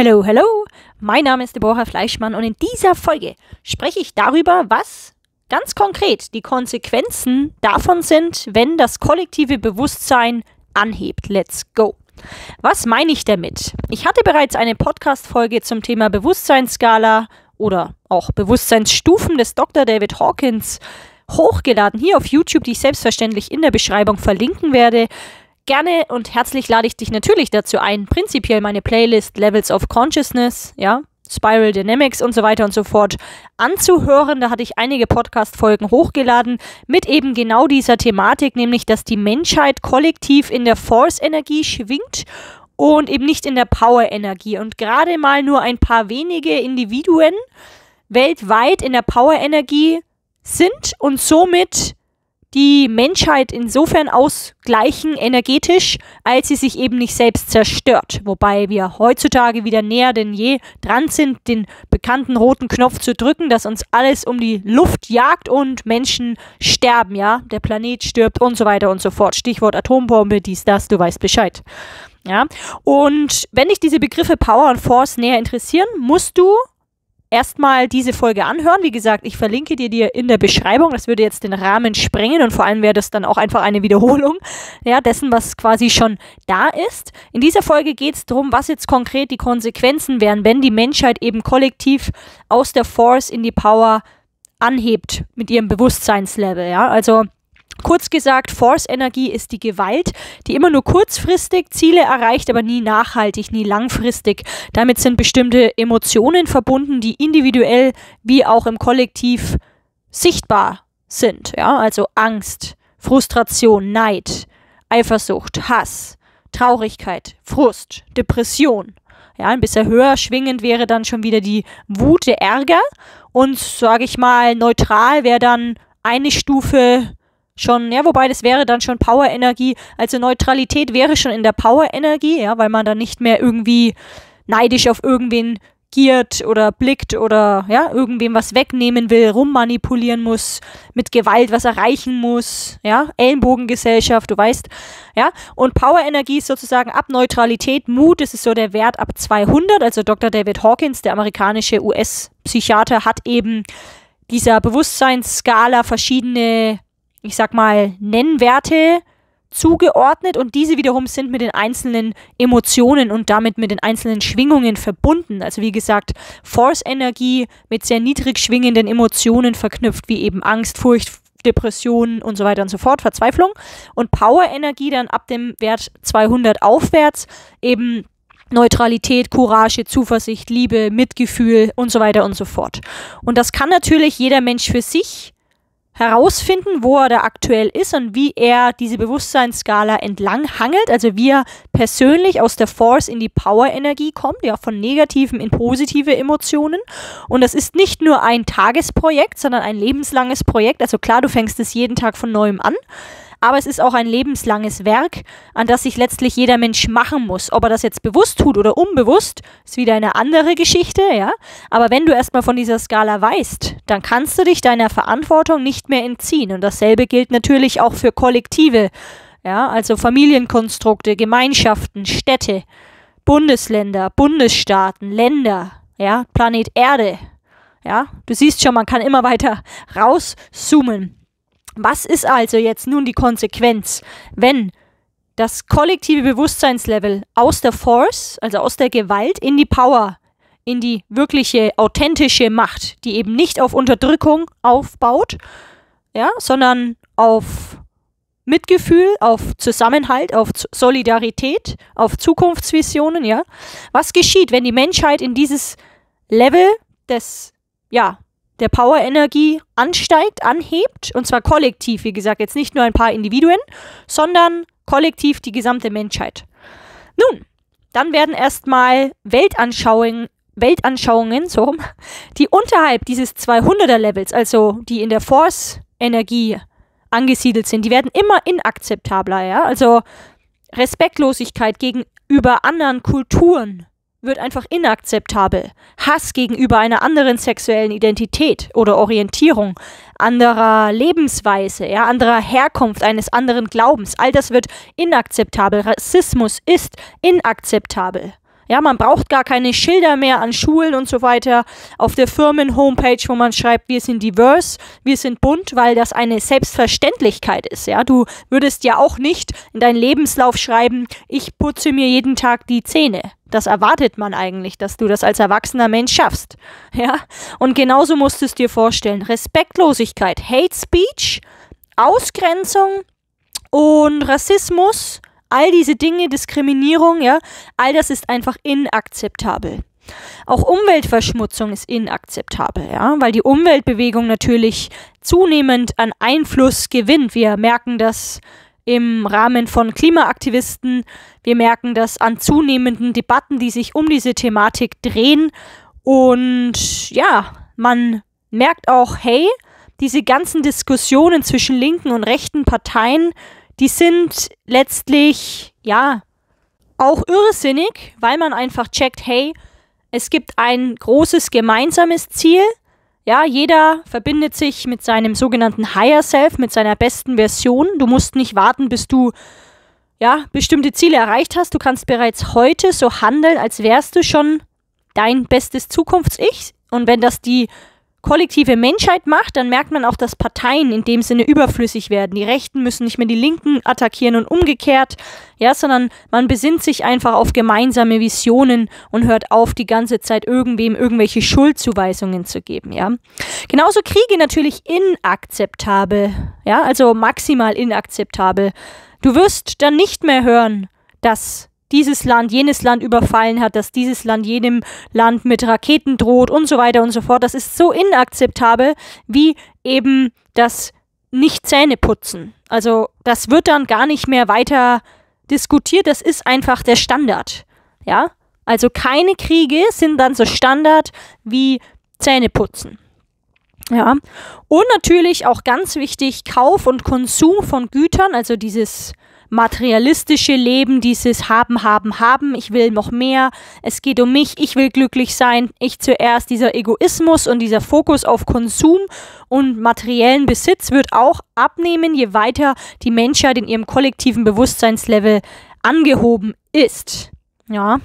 Hello, hello! Mein Name ist Deborah Fleischmann und in dieser Folge spreche ich darüber, was ganz konkret die Konsequenzen davon sind, wenn das kollektive Bewusstsein anhebt. Let's go! Was meine ich damit? Ich hatte bereits eine Podcast-Folge zum Thema Bewusstseinsskala oder auch Bewusstseinsstufen des Dr. David Hawkins hochgeladen hier auf YouTube, die ich selbstverständlich in der Beschreibung verlinken werde. Gerne und herzlich lade ich dich natürlich dazu ein, prinzipiell meine Playlist Levels of Consciousness, ja, Spiral Dynamics und so weiter und so fort anzuhören. Da hatte ich einige Podcast-Folgen hochgeladen mit eben genau dieser Thematik, nämlich dass die Menschheit kollektiv in der Force-Energie schwingt und eben nicht in der Power-Energie. Und gerade mal nur ein paar wenige Individuen weltweit in der Power-Energie sind und somit die Menschheit insofern ausgleichen energetisch, als sie sich eben nicht selbst zerstört. Wobei wir heutzutage wieder näher denn je dran sind, den bekannten roten Knopf zu drücken, dass uns alles um die Luft jagt und Menschen sterben, ja, der Planet stirbt und so weiter und so fort. Stichwort Atombombe, dies, das, du weißt Bescheid. Ja, und wenn dich diese Begriffe Power und Force näher interessieren, musst du erstmal diese Folge anhören. Wie gesagt, ich verlinke dir die in der Beschreibung. Das würde jetzt den Rahmen sprengen und vor allem wäre das dann auch einfach eine Wiederholung ja, dessen, was quasi schon da ist. In dieser Folge geht es darum, was jetzt konkret die Konsequenzen wären, wenn die Menschheit eben kollektiv aus der Force in die Power anhebt mit ihrem Bewusstseinslevel. Ja, also Kurz gesagt, Force-Energie ist die Gewalt, die immer nur kurzfristig Ziele erreicht, aber nie nachhaltig, nie langfristig. Damit sind bestimmte Emotionen verbunden, die individuell wie auch im Kollektiv sichtbar sind. Ja? Also Angst, Frustration, Neid, Eifersucht, Hass, Traurigkeit, Frust, Depression. Ja, ein bisschen höher schwingend wäre dann schon wieder die Wut, der Ärger. Und sage ich mal, neutral wäre dann eine Stufe schon, ja, wobei das wäre dann schon Power-Energie. Also Neutralität wäre schon in der Power-Energie, ja, weil man dann nicht mehr irgendwie neidisch auf irgendwen giert oder blickt oder ja, irgendwem was wegnehmen will, rummanipulieren muss, mit Gewalt was erreichen muss, ja, Ellenbogengesellschaft, du weißt, ja, und Power-Energie ist sozusagen ab Neutralität, Mut, das ist so der Wert ab 200, also Dr. David Hawkins, der amerikanische US-Psychiater, hat eben dieser Bewusstseinsskala verschiedene ich sag mal, Nennwerte zugeordnet und diese wiederum sind mit den einzelnen Emotionen und damit mit den einzelnen Schwingungen verbunden. Also wie gesagt, Force-Energie mit sehr niedrig schwingenden Emotionen verknüpft, wie eben Angst, Furcht, Depression und so weiter und so fort, Verzweiflung. Und Power-Energie dann ab dem Wert 200 aufwärts eben Neutralität, Courage, Zuversicht, Liebe, Mitgefühl und so weiter und so fort. Und das kann natürlich jeder Mensch für sich herausfinden, wo er da aktuell ist und wie er diese Bewusstseinsskala entlang hangelt, also wie er persönlich aus der Force in die Power-Energie kommt, ja, von negativen in positive Emotionen. Und das ist nicht nur ein Tagesprojekt, sondern ein lebenslanges Projekt. Also klar, du fängst es jeden Tag von neuem an aber es ist auch ein lebenslanges Werk, an das sich letztlich jeder Mensch machen muss. Ob er das jetzt bewusst tut oder unbewusst, ist wieder eine andere Geschichte, ja. Aber wenn du erstmal von dieser Skala weißt, dann kannst du dich deiner Verantwortung nicht mehr entziehen. Und dasselbe gilt natürlich auch für Kollektive, ja, also Familienkonstrukte, Gemeinschaften, Städte, Bundesländer, Bundesstaaten, Länder, ja, Planet Erde. Ja, du siehst schon, man kann immer weiter rauszoomen. Was ist also jetzt nun die Konsequenz, wenn das kollektive Bewusstseinslevel aus der Force, also aus der Gewalt, in die Power, in die wirkliche authentische Macht, die eben nicht auf Unterdrückung aufbaut, ja, sondern auf Mitgefühl, auf Zusammenhalt, auf Solidarität, auf Zukunftsvisionen, ja. Was geschieht, wenn die Menschheit in dieses Level des, ja, der Power-Energie ansteigt, anhebt, und zwar kollektiv, wie gesagt, jetzt nicht nur ein paar Individuen, sondern kollektiv die gesamte Menschheit. Nun, dann werden erstmal Weltanschauungen, Weltanschauungen, so, die unterhalb dieses 200er Levels, also die in der Force-Energie angesiedelt sind, die werden immer inakzeptabler, ja, also Respektlosigkeit gegenüber anderen Kulturen, wird einfach inakzeptabel. Hass gegenüber einer anderen sexuellen Identität oder Orientierung, anderer Lebensweise, ja, anderer Herkunft, eines anderen Glaubens, all das wird inakzeptabel. Rassismus ist inakzeptabel. Ja, man braucht gar keine Schilder mehr an Schulen und so weiter auf der Firmen-Homepage, wo man schreibt, wir sind diverse, wir sind bunt, weil das eine Selbstverständlichkeit ist. Ja, du würdest ja auch nicht in deinen Lebenslauf schreiben, ich putze mir jeden Tag die Zähne. Das erwartet man eigentlich, dass du das als erwachsener Mensch schaffst. Ja, und genauso musst du es dir vorstellen. Respektlosigkeit, Hate Speech, Ausgrenzung und Rassismus all diese Dinge, Diskriminierung, ja, all das ist einfach inakzeptabel. Auch Umweltverschmutzung ist inakzeptabel, ja, weil die Umweltbewegung natürlich zunehmend an Einfluss gewinnt. Wir merken das im Rahmen von Klimaaktivisten, wir merken das an zunehmenden Debatten, die sich um diese Thematik drehen. Und ja, man merkt auch, hey, diese ganzen Diskussionen zwischen linken und rechten Parteien die sind letztlich, ja, auch irrsinnig, weil man einfach checkt, hey, es gibt ein großes gemeinsames Ziel. Ja, jeder verbindet sich mit seinem sogenannten Higher Self, mit seiner besten Version. Du musst nicht warten, bis du ja, bestimmte Ziele erreicht hast. Du kannst bereits heute so handeln, als wärst du schon dein bestes Zukunfts-Ich. Und wenn das die kollektive Menschheit macht, dann merkt man auch, dass Parteien in dem Sinne überflüssig werden. Die Rechten müssen nicht mehr die Linken attackieren und umgekehrt, ja, sondern man besinnt sich einfach auf gemeinsame Visionen und hört auf, die ganze Zeit irgendwem irgendwelche Schuldzuweisungen zu geben, ja. Genauso Kriege natürlich inakzeptabel, ja, also maximal inakzeptabel. Du wirst dann nicht mehr hören, dass dieses Land jenes Land überfallen hat, dass dieses Land jedem Land mit Raketen droht und so weiter und so fort. Das ist so inakzeptabel wie eben das Nicht-Zähne-Putzen. Also das wird dann gar nicht mehr weiter diskutiert, das ist einfach der Standard. Ja? Also keine Kriege sind dann so Standard wie Zähneputzen. Ja. Und natürlich auch ganz wichtig, Kauf und Konsum von Gütern, also dieses materialistische Leben, dieses Haben, Haben, Haben, ich will noch mehr, es geht um mich, ich will glücklich sein, ich zuerst, dieser Egoismus und dieser Fokus auf Konsum und materiellen Besitz wird auch abnehmen, je weiter die Menschheit in ihrem kollektiven Bewusstseinslevel angehoben ist. Ja.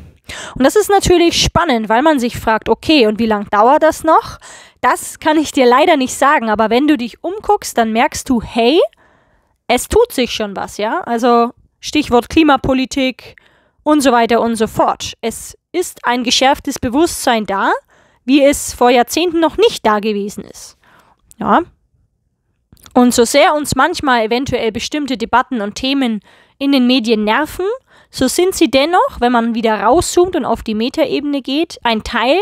Und das ist natürlich spannend, weil man sich fragt, okay, und wie lange dauert das noch? Das kann ich dir leider nicht sagen, aber wenn du dich umguckst, dann merkst du, hey, es tut sich schon was, ja? Also Stichwort Klimapolitik und so weiter und so fort. Es ist ein geschärftes Bewusstsein da, wie es vor Jahrzehnten noch nicht da gewesen ist. Ja. Und so sehr uns manchmal eventuell bestimmte Debatten und Themen in den Medien nerven, so sind sie dennoch, wenn man wieder rauszoomt und auf die Metaebene geht, ein Teil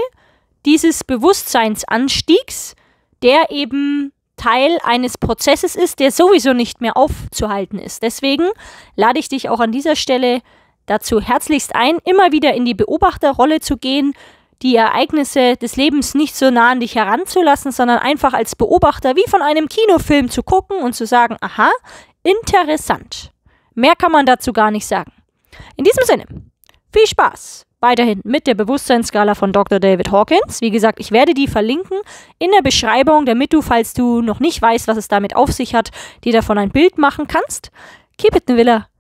dieses Bewusstseinsanstiegs, der eben Teil eines Prozesses ist, der sowieso nicht mehr aufzuhalten ist. Deswegen lade ich dich auch an dieser Stelle dazu herzlichst ein, immer wieder in die Beobachterrolle zu gehen, die Ereignisse des Lebens nicht so nah an dich heranzulassen, sondern einfach als Beobachter wie von einem Kinofilm zu gucken und zu sagen, aha, interessant. Mehr kann man dazu gar nicht sagen. In diesem Sinne, viel Spaß weiterhin mit der Bewusstseinsskala von Dr. David Hawkins. Wie gesagt, ich werde die verlinken in der Beschreibung, damit du, falls du noch nicht weißt, was es damit auf sich hat, dir davon ein Bild machen kannst. Keep it in Villa.